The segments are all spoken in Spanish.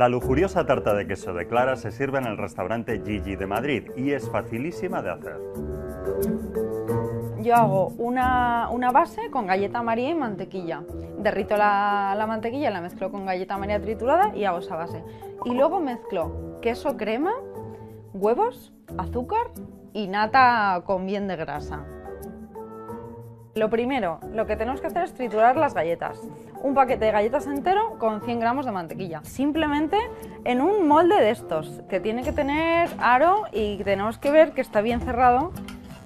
La lujuriosa tarta de queso de clara se sirve en el restaurante Gigi de Madrid y es facilísima de hacer. Yo hago una, una base con galleta María y mantequilla. Derrito la, la mantequilla, la mezclo con galleta María triturada y hago esa base. Y luego mezclo queso crema, huevos, azúcar y nata con bien de grasa. Lo primero, lo que tenemos que hacer es triturar las galletas. Un paquete de galletas entero con 100 gramos de mantequilla. Simplemente en un molde de estos, que tiene que tener aro y tenemos que ver que está bien cerrado.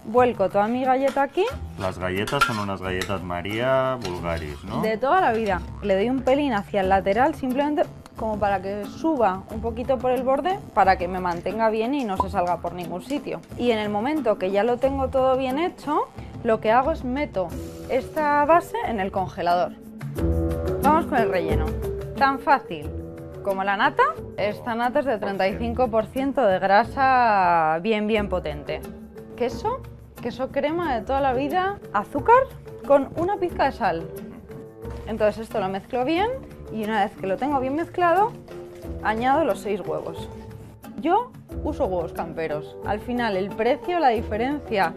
Vuelco toda mi galleta aquí, Las galletas son unas galletas María Bulgaris, ¿no? de toda la vida. Le doy un pelín hacia el lateral simplemente como para que suba un poquito por el borde para que me mantenga bien y no se salga por ningún sitio. Y en el momento que ya lo tengo todo bien hecho, lo que hago es meto esta base en el congelador. Vamos con el relleno. Tan fácil como la nata. Esta nata es de 35% de grasa bien bien potente. Queso, queso crema de toda la vida, azúcar con una pizca de sal. Entonces esto lo mezclo bien y una vez que lo tengo bien mezclado, añado los seis huevos. Yo uso huevos camperos. Al final el precio, la diferencia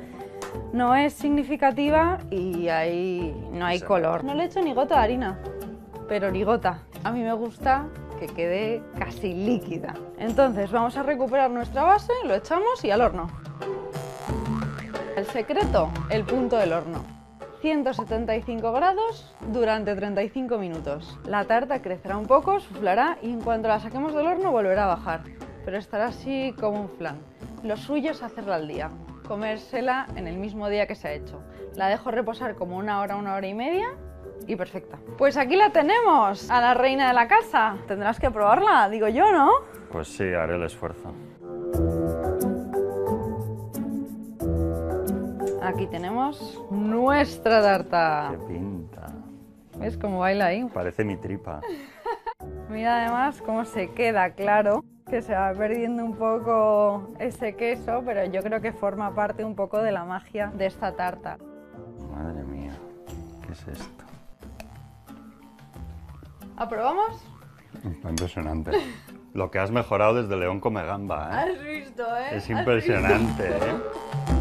no es significativa y ahí no hay color. No le echo ni gota de harina, pero ni gota. A mí me gusta que quede casi líquida. Entonces vamos a recuperar nuestra base, lo echamos y al horno. El secreto, el punto del horno. 175 grados durante 35 minutos. La tarta crecerá un poco, suflará y en cuanto la saquemos del horno volverá a bajar, pero estará así como un flan. Lo suyo es hacerla al día, comérsela en el mismo día que se ha hecho. La dejo reposar como una hora, una hora y media y perfecta. Pues aquí la tenemos, a la reina de la casa. Tendrás que probarla, digo yo, ¿no? Pues sí, haré el esfuerzo. Aquí tenemos nuestra tarta. ¡Qué pinta! ¿Ves cómo baila ahí? Parece mi tripa. Mira además cómo se queda claro que se va perdiendo un poco ese queso, pero yo creo que forma parte un poco de la magia de esta tarta. Madre mía, ¿qué es esto? ¿Aprobamos? Está impresionante. Lo que has mejorado desde León come gamba, ¿eh? Has visto, ¿eh? Es impresionante, ¿eh?